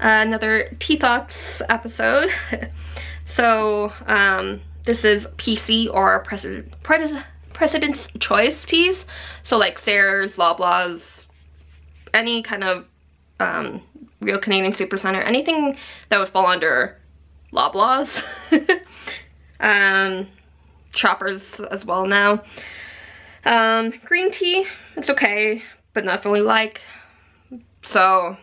another Tea Thoughts episode. so, um, this is PC or President, Pres President's Choice teas. So like Zehrs, Loblaws, any kind of um, Real Canadian Supercenter, anything that would fall under Loblaws. um, Shoppers as well now. Um, green tea, it's okay, but not really like. So,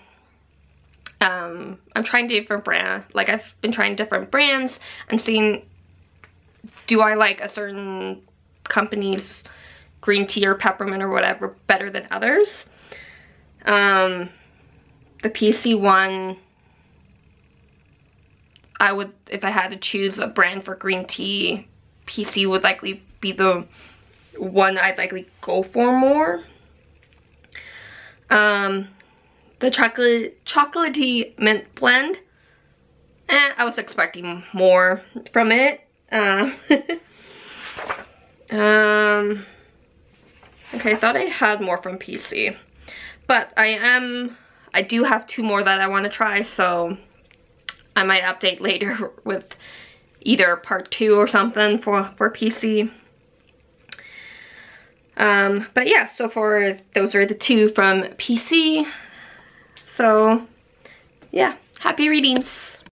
um, I'm trying different brand. Like I've been trying different brands and seeing do I like a certain company's green tea or peppermint or whatever better than others. Um, the PC one, I would, if I had to choose a brand for green tea, PC would likely be the one I'd likely go for more. Um, the chocolate chocolatey mint blend. Eh, I was expecting more from it. Uh, um, okay, I thought I had more from PC. But I am, I do have two more that I want to try, so I might update later with either part two or something for, for PC. Um, but yeah, so for those are the two from PC. So yeah, happy readings.